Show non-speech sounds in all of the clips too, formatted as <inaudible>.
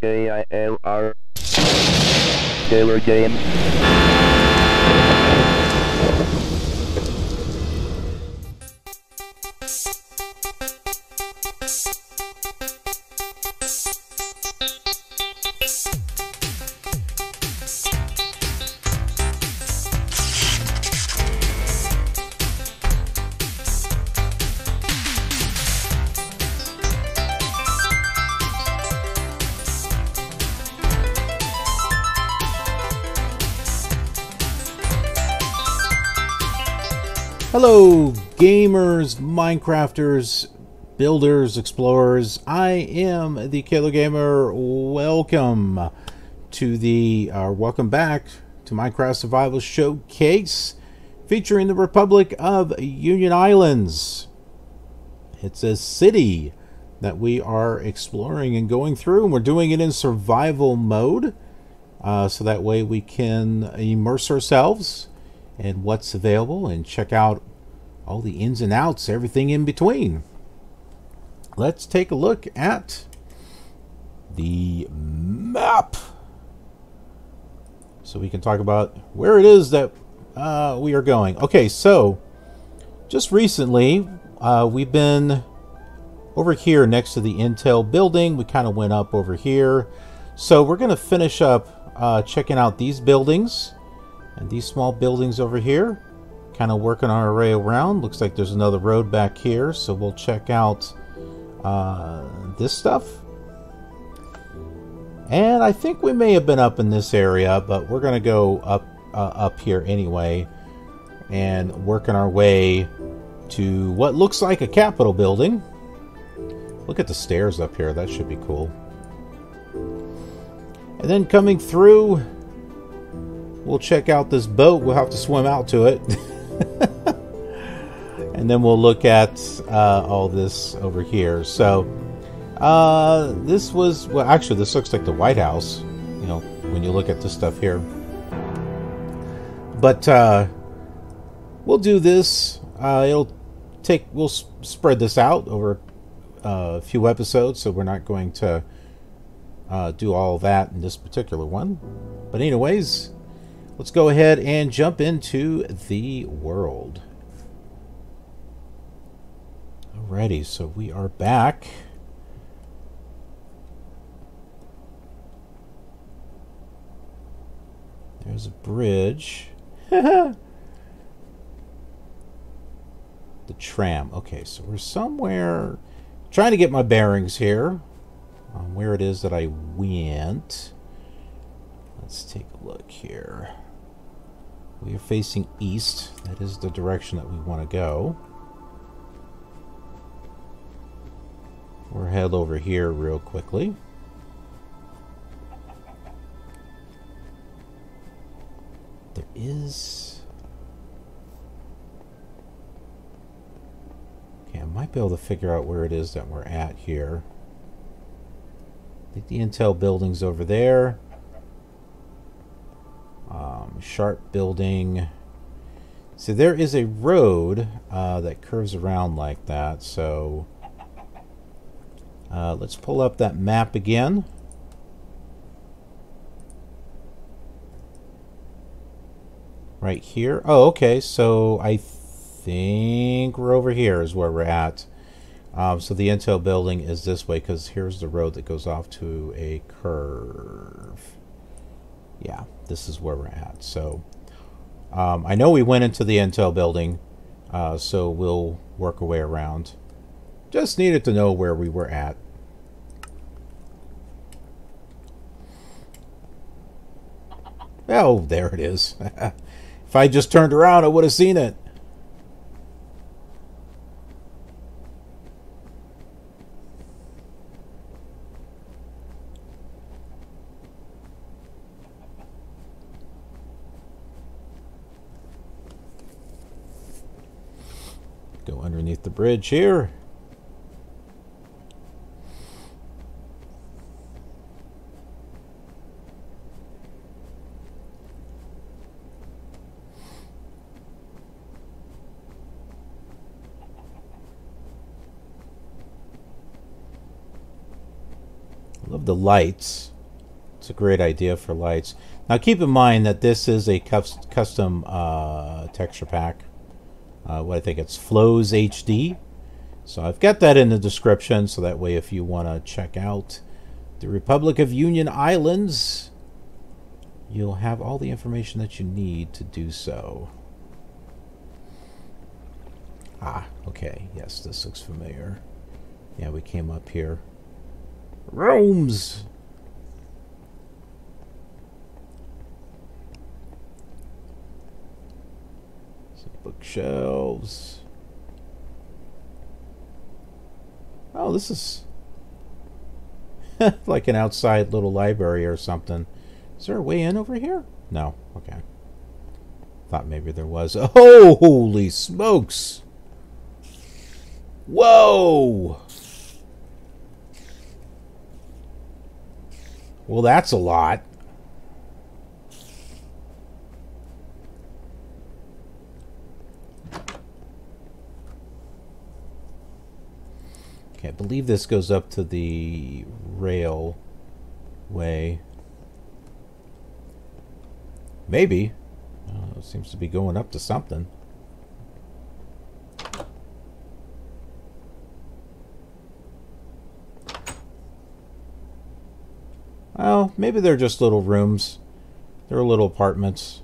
K-I-L-R. Taylor Games. Minecrafters, builders, explorers. I am the Killer Gamer. Welcome to the, uh, welcome back to Minecraft Survival Showcase featuring the Republic of Union Islands. It's a city that we are exploring and going through, and we're doing it in survival mode. Uh, so that way we can immerse ourselves in what's available and check out all the ins and outs, everything in between. Let's take a look at the map. So we can talk about where it is that uh, we are going. Okay, so just recently uh, we've been over here next to the Intel building. We kind of went up over here. So we're going to finish up uh, checking out these buildings and these small buildings over here. Kind of working our way around. Looks like there's another road back here, so we'll check out uh, this stuff. And I think we may have been up in this area, but we're going to go up uh, up here anyway and working our way to what looks like a Capitol building. Look at the stairs up here. That should be cool. And then coming through, we'll check out this boat. We'll have to swim out to it. <laughs> and then we'll look at uh, all this over here. So, uh, this was, well, actually, this looks like the White House, you know, when you look at this stuff here. But uh, we'll do this. Uh, it'll take, we'll spread this out over uh, a few episodes, so we're not going to uh, do all that in this particular one. But, anyways, let's go ahead and jump into the world. Alrighty, so we are back. There's a bridge. <laughs> the tram. Okay, so we're somewhere trying to get my bearings here on where it is that I went. Let's take a look here. We are facing east. That is the direction that we want to go. We'll head over here real quickly. There is... Okay, I might be able to figure out where it is that we're at here. I think the Intel building's over there. Um, Sharp building. So there is a road uh, that curves around like that. So uh, let's pull up that map again. Right here. Oh, okay. So I think we're over here is where we're at. Um, so the Intel building is this way because here's the road that goes off to a curve. Yeah, this is where we're at. So um, I know we went into the Intel building, uh, so we'll work our way around. Just needed to know where we were at. Oh, there it is. <laughs> if I just turned around, I would have seen it. Go underneath the bridge here. Love the lights. It's a great idea for lights. Now keep in mind that this is a custom uh, texture pack. Uh, what I think it's Flows HD. So I've got that in the description, so that way if you want to check out the Republic of Union Islands, you'll have all the information that you need to do so. Ah, okay. Yes, this looks familiar. Yeah, we came up here. Rooms! Some bookshelves. Oh, this is <laughs> like an outside little library or something. Is there a way in over here? No. Okay. Thought maybe there was. <laughs> Oh, holy smokes! Whoa! Well, that's a lot. Okay, I believe this goes up to the railway. Maybe. Uh, seems to be going up to something. Well, maybe they're just little rooms. They're little apartments.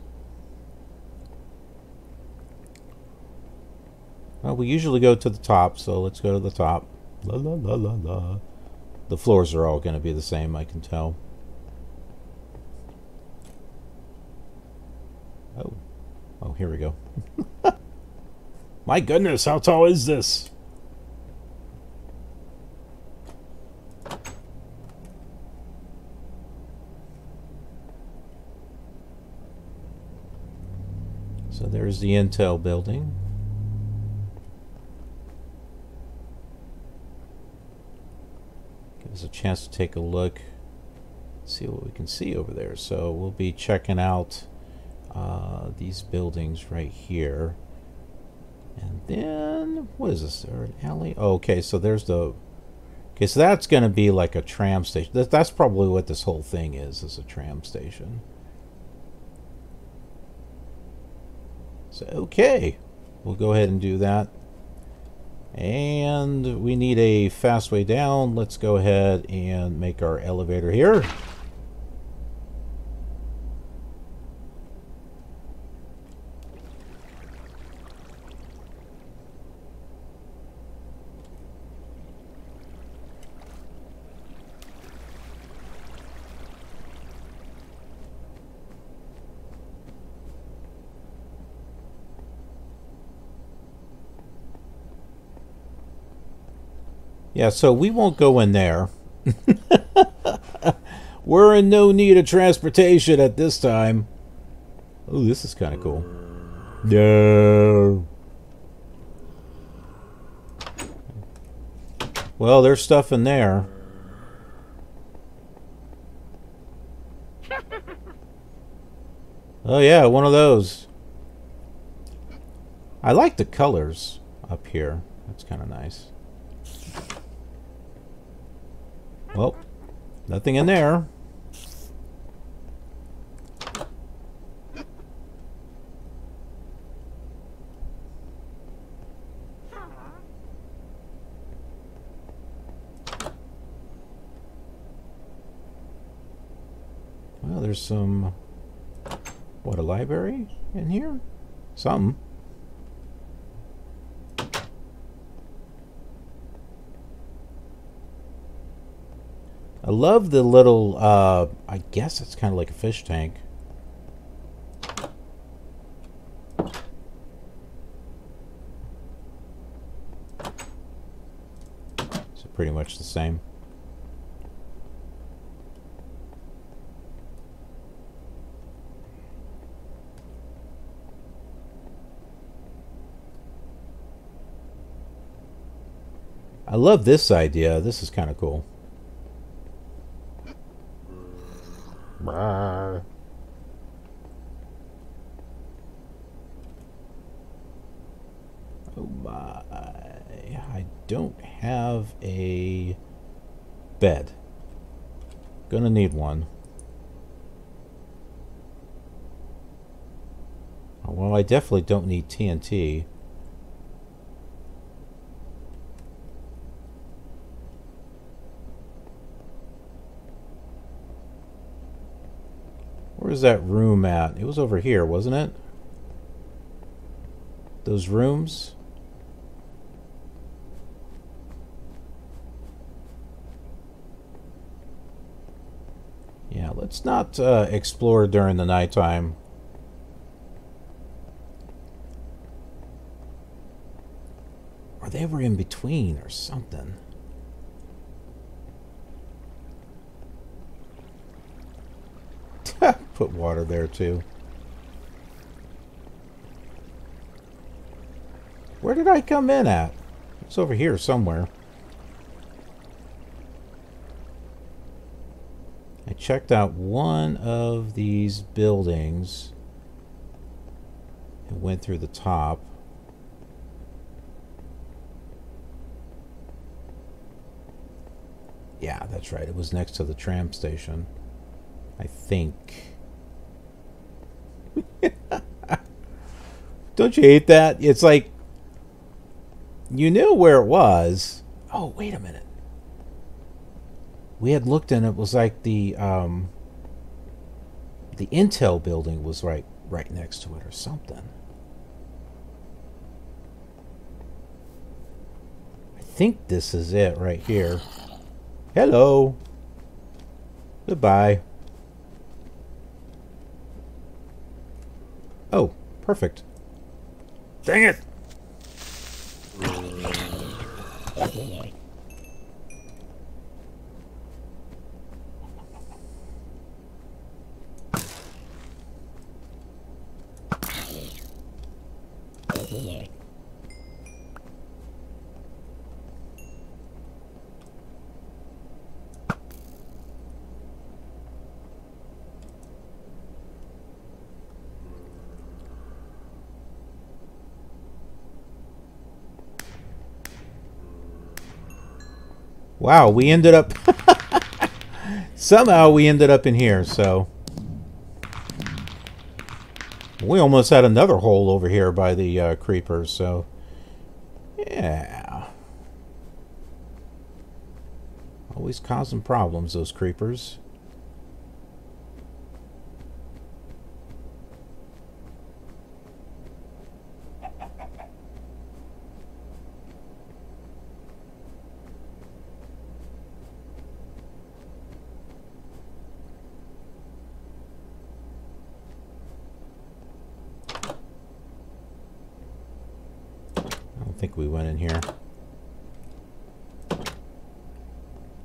Well, we usually go to the top, so let's go to the top. La la la la la. The floors are all going to be the same, I can tell. Oh. Oh, here we go. <laughs> My goodness, how tall is this? So there's the Intel building. Give us a chance to take a look, see what we can see over there. So we'll be checking out uh, these buildings right here. And then, what is this? There an alley? Oh, okay, so there's the... Okay, so that's going to be like a tram station. That, that's probably what this whole thing is, is a tram station. So, okay. We'll go ahead and do that. And we need a fast way down. Let's go ahead and make our elevator here. Yeah, so we won't go in there. <laughs> We're in no need of transportation at this time. Oh, this is kind of cool. No. Well, there's stuff in there. Oh yeah, one of those. I like the colors up here. That's kind of nice. Well, nothing in there. Well, there's some... What, a library in here? Something. I love the little, uh, I guess it's kind of like a fish tank. So pretty much the same. I love this idea. This is kind of cool. Bye. Oh my. I don't have a bed. Gonna need one. Well, I definitely don't need TNT. Where's that room at? It was over here, wasn't it? Those rooms? Yeah, let's not uh, explore during the nighttime. Were in between or something. <laughs> Put water there too. Where did I come in at? It's over here somewhere. I checked out one of these buildings and went through the top. Yeah, that's right. It was next to the tram station. I think. <laughs> Don't you hate that? It's like you knew where it was. Oh, wait a minute. We had looked and it was like the um, the Intel building was right right next to it or something. I think this is it right here. Hello. Goodbye. Oh, perfect. Dang it! Wow, we ended up... <laughs> Somehow we ended up in here, so... We almost had another hole over here by the uh, creepers, so... Yeah. Always causing problems, those creepers. think we went in here.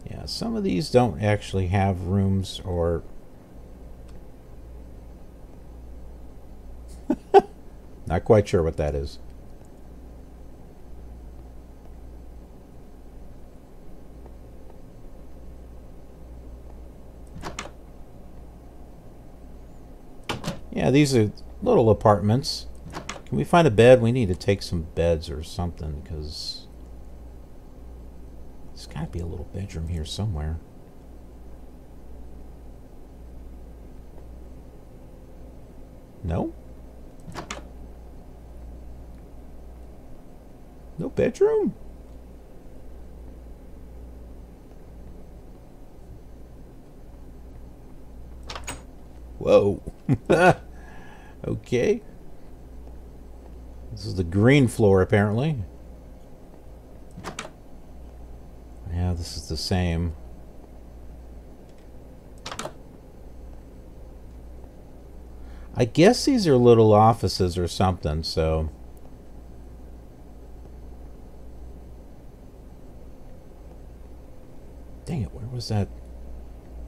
Yeah, some of these don't actually have rooms or... <laughs> Not quite sure what that is. Yeah, these are little apartments. Can we find a bed? We need to take some beds or something because there's got to be a little bedroom here somewhere. No? No bedroom? Whoa. <laughs> okay. This is the green floor, apparently. Yeah, this is the same. I guess these are little offices or something, so... Dang it, where was that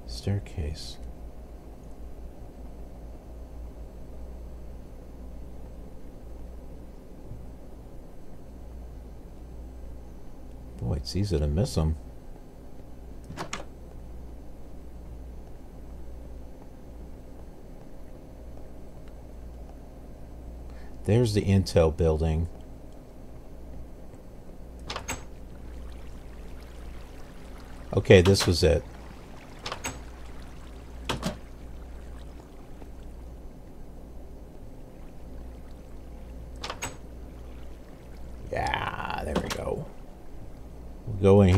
staircase? Boy, it's easy to miss them. There's the Intel building. Okay, this was it.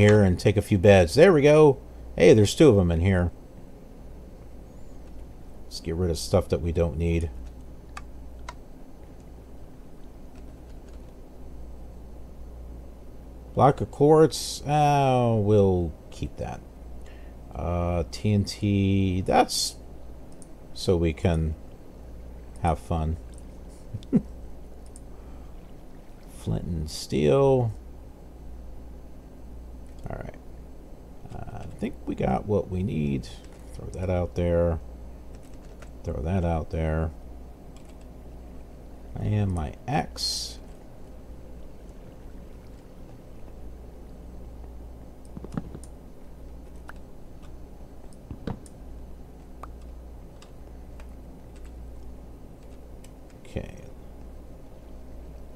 here and take a few beds. There we go. Hey, there's two of them in here. Let's get rid of stuff that we don't need. Block of quartz. Uh, we'll keep that. Uh, TNT. That's so we can have fun. <laughs> Flint and steel. Alright. Uh, I think we got what we need. Throw that out there. Throw that out there. And my X. Okay.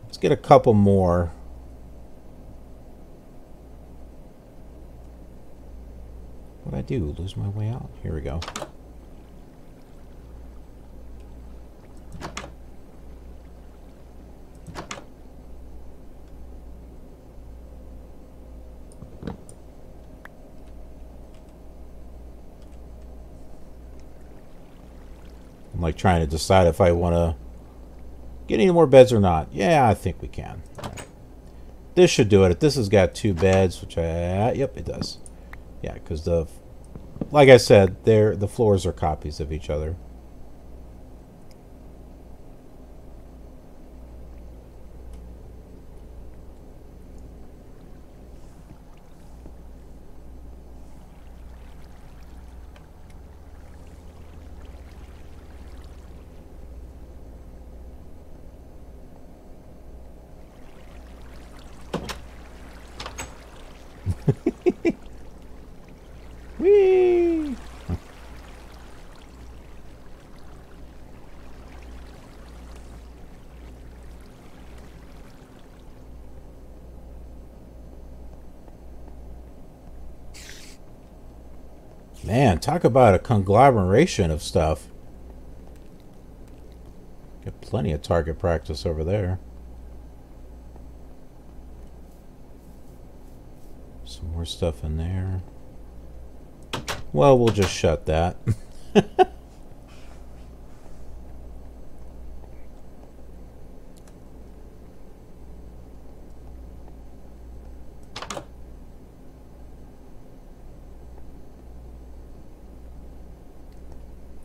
Let's get a couple more. What'd I do? Lose my way out? Here we go. I'm like trying to decide if I want to get any more beds or not. Yeah, I think we can. This should do it. This has got two beds, which I, yep, it does. Yeah, because the, like I said, they're, the floors are copies of each other. Talk about a conglomeration of stuff. Got plenty of target practice over there. Some more stuff in there. Well, we'll just shut that. <laughs>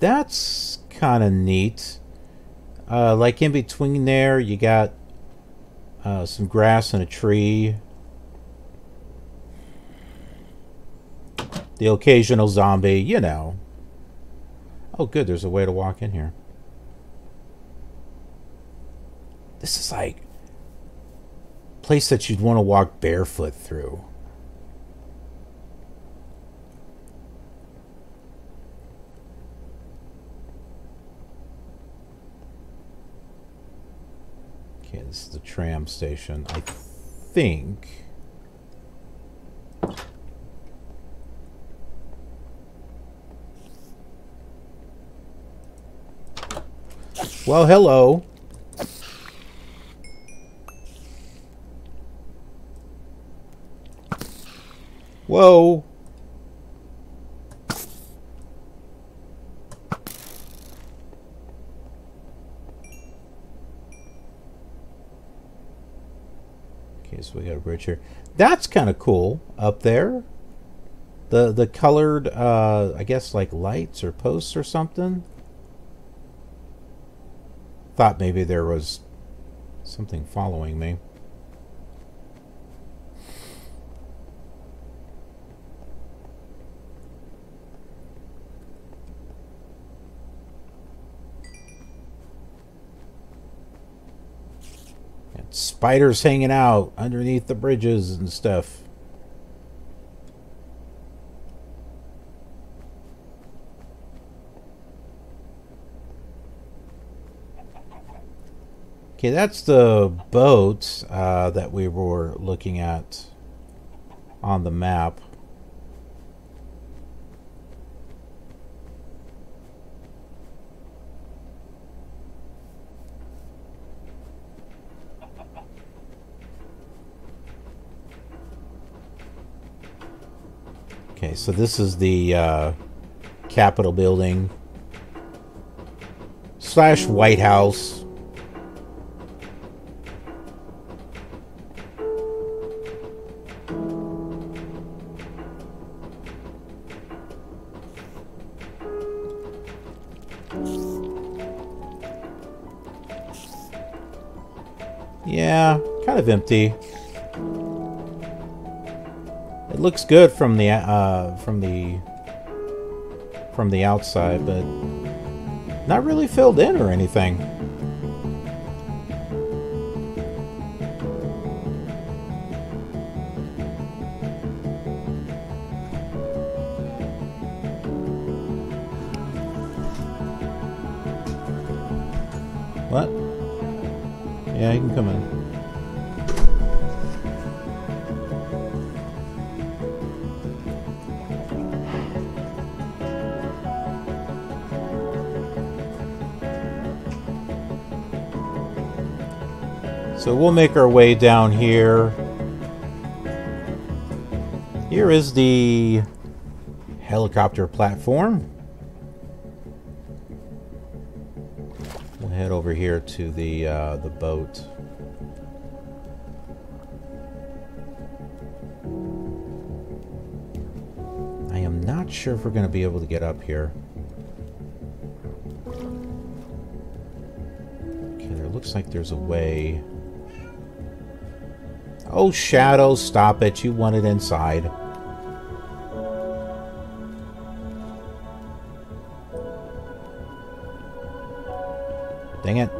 That's kind of neat. Uh, like in between there, you got uh, some grass and a tree. The occasional zombie, you know. Oh, good, there's a way to walk in here. This is like place that you'd want to walk barefoot through. Is the tram station. I think... Well, hello. Whoa. Okay, so we got a bridge here. That's kind of cool up there. The the colored, uh, I guess, like lights or posts or something. Thought maybe there was something following me. And spiders hanging out underneath the bridges and stuff. Okay, that's the boat uh, that we were looking at on the map. Okay, so this is the uh, Capitol building slash White House. Yeah, kind of empty. Looks good from the uh, from the from the outside, but not really filled in or anything. What? Yeah, you can come in. So we'll make our way down here. Here is the helicopter platform. We'll head over here to the uh, the boat. I am not sure if we're going to be able to get up here. Okay, there looks like there's a way. Oh, Shadow, stop it. You want it inside. Dang it.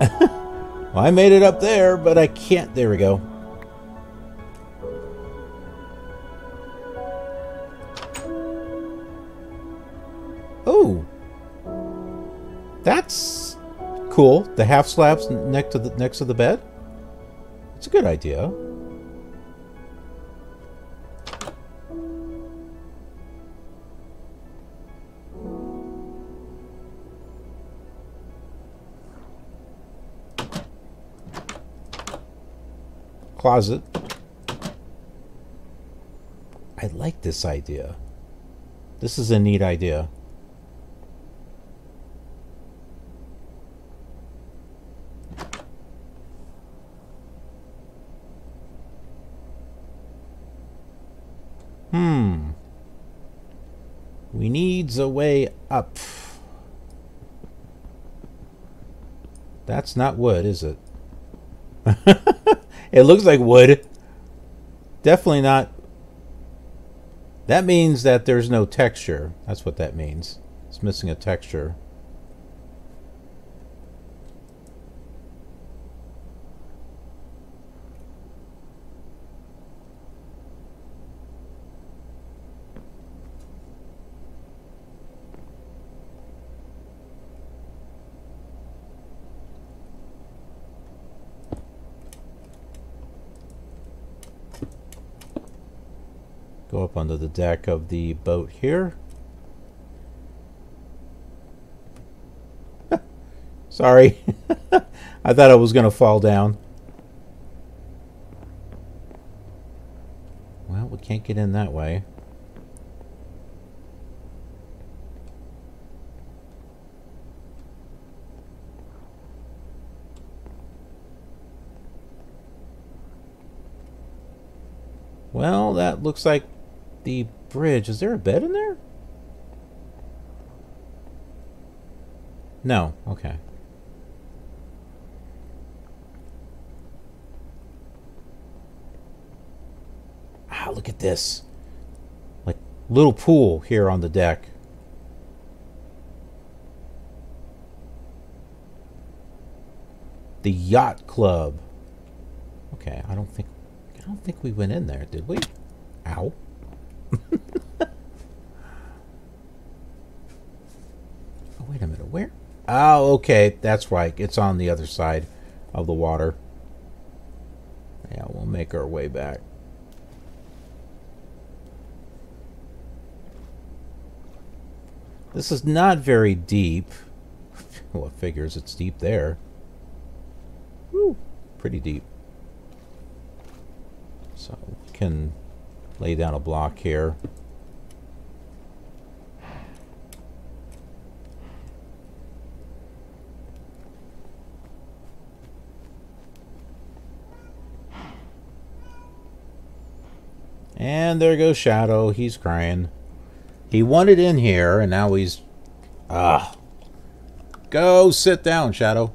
<laughs> well, I made it up there, but I can't. There we go. Cool. The half slabs next to the next to the bed. It's a good idea. Closet. I like this idea. This is a neat idea. Hmm. We needs a way up. That's not wood, is it? <laughs> it looks like wood. Definitely not. That means that there's no texture. That's what that means. It's missing a texture. Onto the deck of the boat here. <laughs> Sorry. <laughs> I thought I was going to fall down. Well, we can't get in that way. Well, that looks like the bridge. Is there a bed in there? No. Okay. Ah, look at this. Like little pool here on the deck. The yacht club. Okay, I don't think I don't think we went in there, did we? Ow. oh, wait a minute. Where? Oh, okay. That's right. It's on the other side of the water. Yeah, we'll make our way back. This is not very deep. <laughs> well, it figures it's deep there. Woo, pretty deep. So we can lay down a block here. And there goes Shadow. He's crying. He wanted in here, and now he's... Ah. Go sit down, Shadow.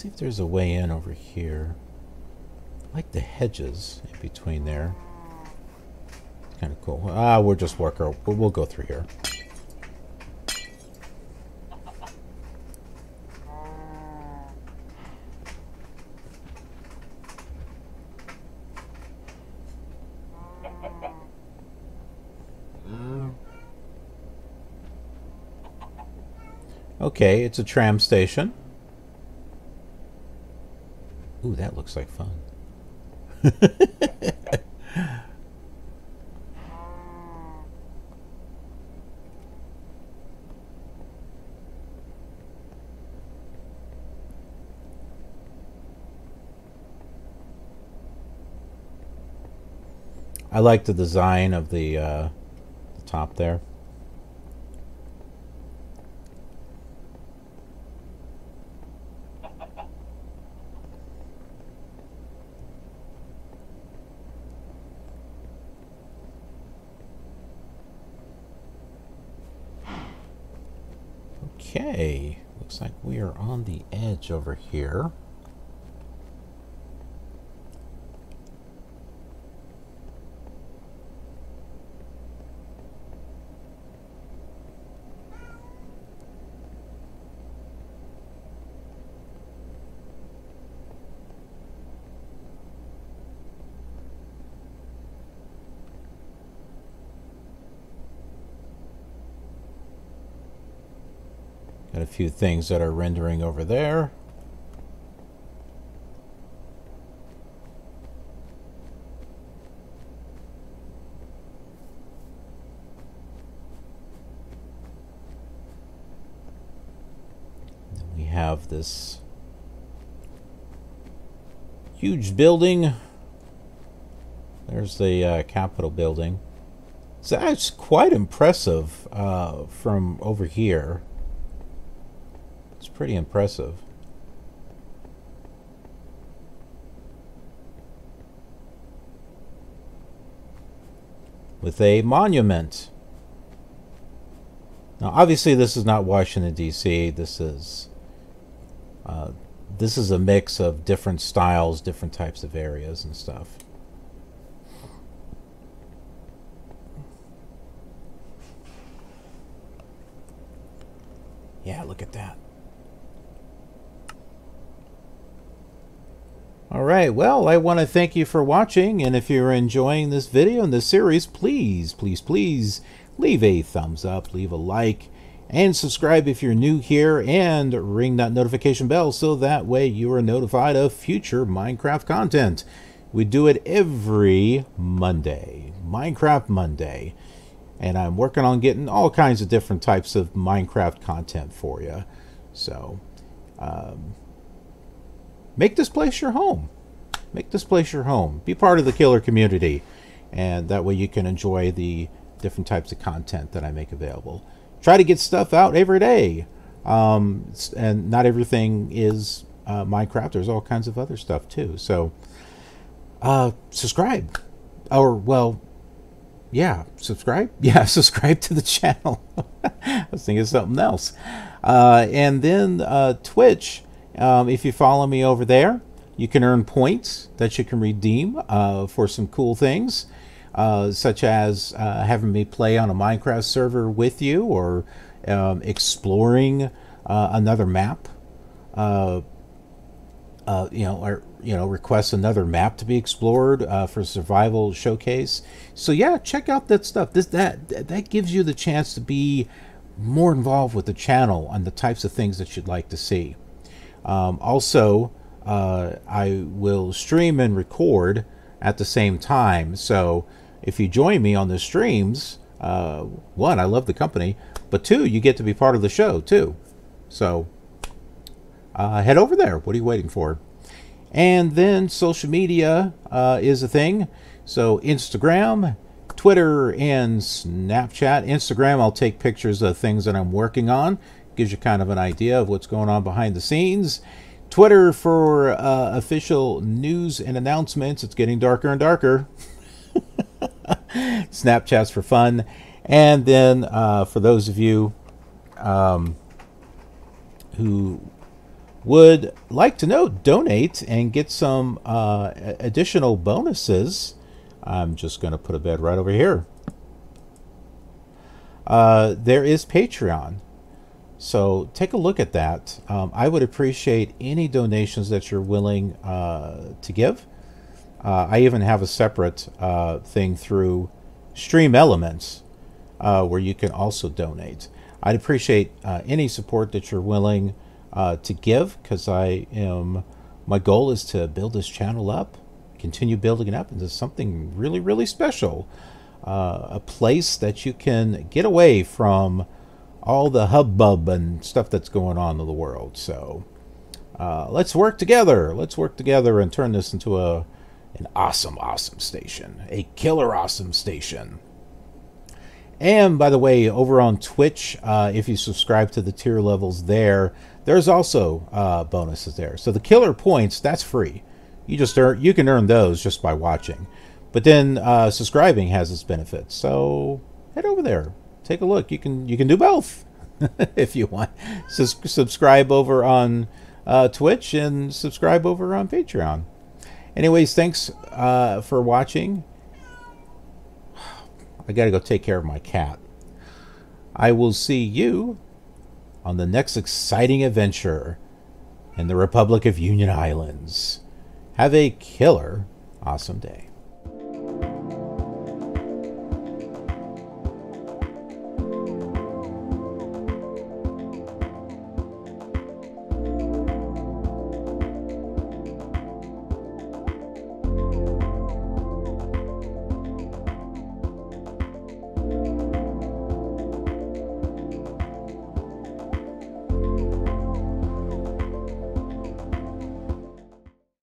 See if there's a way in over here. I like the hedges in between there. Kind of cool. Ah, we'll just work our... We'll go through here. Okay, it's a tram station. Ooh, that looks like fun. <laughs> I like the design of the, uh, the top there. Okay, looks like we are on over here. Got a few things that are rendering over there. Then we have this huge building. There's the uh, Capitol building. So that's quite impressive uh, from over here. It's pretty impressive. With a monument. Now, obviously, this is not Washington D.C. This is uh, this is a mix of different styles, different types of areas and stuff. Yeah, look at that. All right, well, I want to thank you for watching, and if you're enjoying this video and this series, please, please, please leave a thumbs up, leave a like, and subscribe if you're new here, and ring that notification bell so that way you are notified of future Minecraft content. We do it every Monday, Minecraft Monday, and I'm working on getting all kinds of different types of Minecraft content for you. So, um, make this place your home. Make this place your home. Be part of the killer community. And that way you can enjoy the different types of content that I make available. Try to get stuff out every day. Um, and not everything is uh, Minecraft. There's all kinds of other stuff too. So uh, subscribe. Or, well, yeah, subscribe. <laughs> Yeah, subscribe to the channel. <laughs> I was thinking something else. Uh, and then uh, Twitch um, if you follow me over there, You can earn points that you can redeem uh, for some cool things, uh, such as uh, having me play on a Minecraft server with you or um, exploring uh, another map. Uh, you know, or you know, request another map to be explored for survival showcase. So yeah, check out that stuff. This that that gives you the chance to be more involved with the channel and the types of things that you'd like to see. Um, also, uh, I will stream and record at the same time. So if you join me on the streams, uh, one, I love the company, but two, you get to be part of the show too. So uh, head over there. What are you waiting for? And then social media uh, is a thing. So Instagram, Twitter, and Snapchat. Instagram, I'll take pictures of things that I'm working on. Gives you kind of an idea of what's going on behind the scenes. Twitter for uh, official news and announcements. It's getting darker and darker. <laughs> <laughs> Snapchat's for fun. And then uh, for those of you um, who would like to know, donate and get some uh, additional bonuses, I'm just going to put a bed right over here. Uh, there is Patreon. So take a look at that. Um, I would appreciate any donations that you're willing uh, to give. Uh, I even have a separate uh, thing through StreamElements uh, where you can also donate. I'd appreciate uh, any support that you're willing uh, to give because I am. My goal is to build this channel up, continue building it up into something really, really special. Uh, a place that you can get away from all the hubbub and stuff that's going on in the world. So let's work together. Let's work together and turn this into a an awesome, awesome station, a killer awesome station. And by the way, over on Twitch, uh, if you subscribe to the tier levels there, there's also uh, bonuses there. So the killer points, that's free. You just earn, you can earn those just by watching. But then uh, subscribing has its benefits. So head over there, take a look. You can you can do both <laughs> if you want. So subscribe over on uh, Twitch and subscribe over on Patreon. Anyways, thanks uh, for watching. I got to go take care of my cat. I will see you on the next exciting adventure in the Republic of Union Islands. Have a killer awesome day.